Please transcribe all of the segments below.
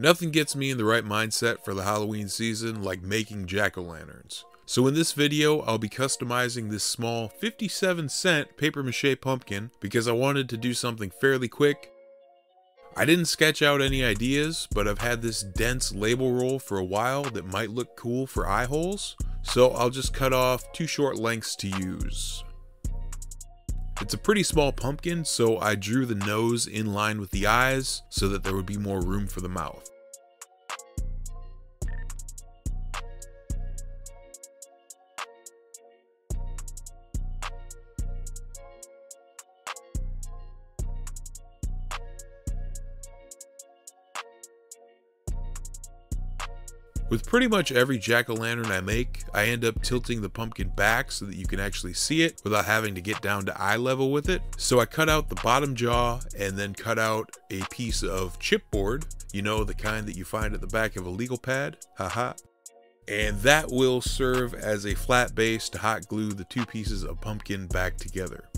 Nothing gets me in the right mindset for the Halloween season like making jack-o'-lanterns. So in this video, I'll be customizing this small 57 cent paper mache pumpkin because I wanted to do something fairly quick. I didn't sketch out any ideas, but I've had this dense label roll for a while that might look cool for eye holes, so I'll just cut off two short lengths to use. It's a pretty small pumpkin, so I drew the nose in line with the eyes so that there would be more room for the mouth. With pretty much every jack-o'-lantern I make, I end up tilting the pumpkin back so that you can actually see it without having to get down to eye level with it. So I cut out the bottom jaw and then cut out a piece of chipboard, you know, the kind that you find at the back of a legal pad, haha. And that will serve as a flat base to hot glue the two pieces of pumpkin back together.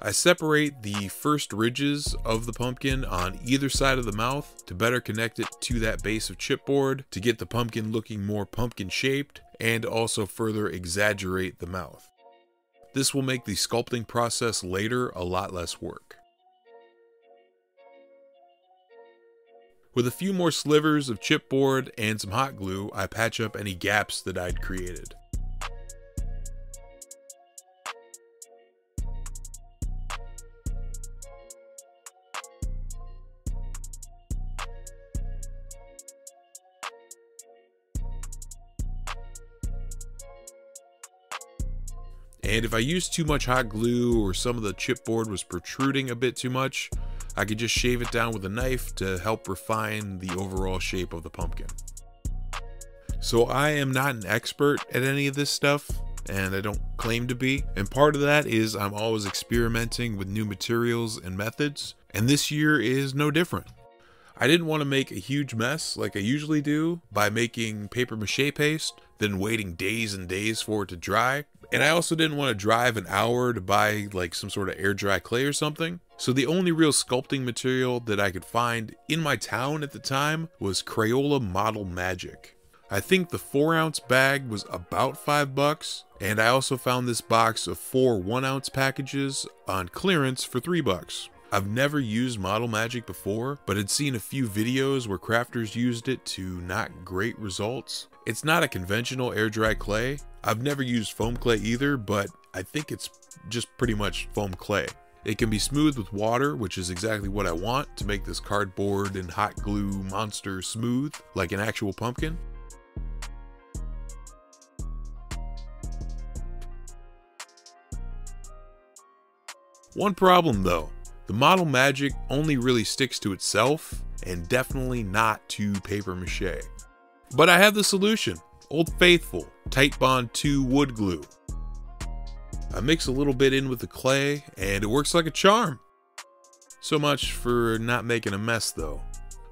I separate the first ridges of the pumpkin on either side of the mouth to better connect it to that base of chipboard to get the pumpkin looking more pumpkin shaped and also further exaggerate the mouth. This will make the sculpting process later a lot less work. With a few more slivers of chipboard and some hot glue, I patch up any gaps that I'd created. And if I used too much hot glue or some of the chipboard was protruding a bit too much, I could just shave it down with a knife to help refine the overall shape of the pumpkin. So I am not an expert at any of this stuff, and I don't claim to be. And part of that is I'm always experimenting with new materials and methods, and this year is no different. I didn't want to make a huge mess like I usually do by making paper mache paste, then waiting days and days for it to dry. And I also didn't want to drive an hour to buy like some sort of air dry clay or something. So the only real sculpting material that I could find in my town at the time was Crayola Model Magic. I think the 4 ounce bag was about 5 bucks, and I also found this box of 4 1 ounce packages on clearance for 3 bucks. I've never used Model Magic before, but had seen a few videos where crafters used it to not great results. It's not a conventional air dry clay. I've never used foam clay either, but I think it's just pretty much foam clay. It can be smoothed with water, which is exactly what I want to make this cardboard and hot glue monster smooth, like an actual pumpkin. One problem though, the model magic only really sticks to itself and definitely not to paper mache. But I have the solution, Old Faithful Titebond 2 wood glue. I mix a little bit in with the clay and it works like a charm. So much for not making a mess though.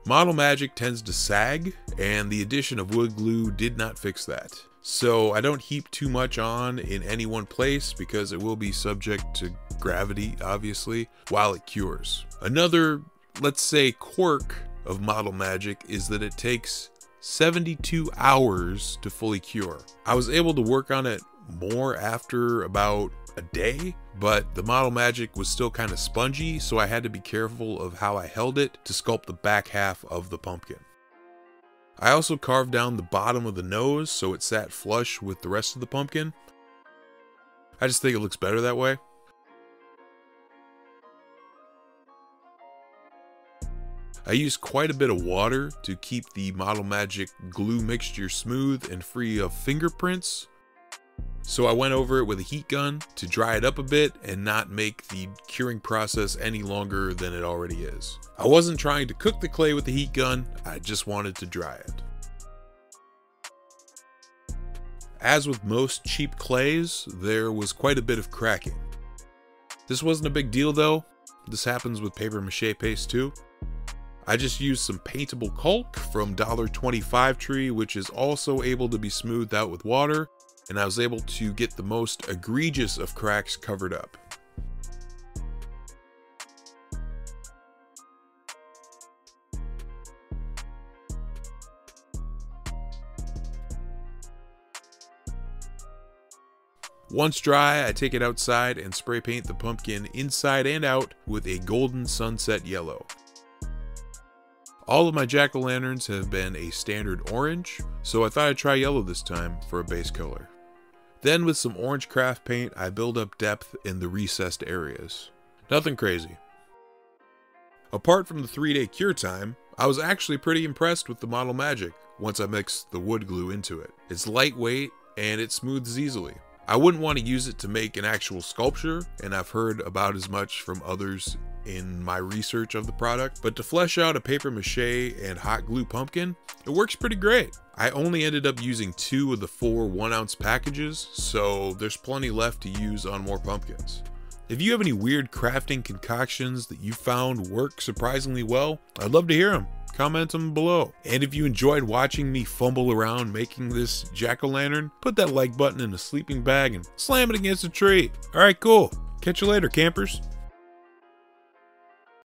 Model Magic tends to sag and the addition of wood glue did not fix that. So I don't heap too much on in any one place because it will be subject to gravity, obviously, while it cures. Another, let's say, quirk of Model Magic is that it takes 72 hours to fully cure. I was able to work on it more after about a day, but the Model Magic was still kind of spongy, so I had to be careful of how I held it to sculpt the back half of the pumpkin. I also carved down the bottom of the nose so it sat flush with the rest of the pumpkin. I just think it looks better that way. I used quite a bit of water to keep the Model Magic glue mixture smooth and free of fingerprints so I went over it with a heat gun to dry it up a bit and not make the curing process any longer than it already is. I wasn't trying to cook the clay with the heat gun, I just wanted to dry it. As with most cheap clays, there was quite a bit of cracking. This wasn't a big deal though, this happens with paper mache paste too. I just used some paintable caulk from $1.25 Tree, which is also able to be smoothed out with water, and I was able to get the most egregious of cracks covered up. Once dry, I take it outside and spray paint the pumpkin inside and out with a golden sunset yellow. All of my jack-o'-lanterns have been a standard orange, so I thought I'd try yellow this time for a base color. Then with some orange craft paint, I build up depth in the recessed areas. Nothing crazy. Apart from the 3-day cure time, I was actually pretty impressed with the Model Magic once I mixed the wood glue into it. It's lightweight and it smooths easily. I wouldn't want to use it to make an actual sculpture, and I've heard about as much from others in my research of the product, but to flesh out a paper mache and hot glue pumpkin, it works pretty great. I only ended up using two of the four one ounce packages, so there's plenty left to use on more pumpkins. If you have any weird crafting concoctions that you found work surprisingly well, I'd love to hear them comment them below. And if you enjoyed watching me fumble around making this jack-o'-lantern, put that like button in a sleeping bag and slam it against a tree. Alright, cool. Catch you later, campers.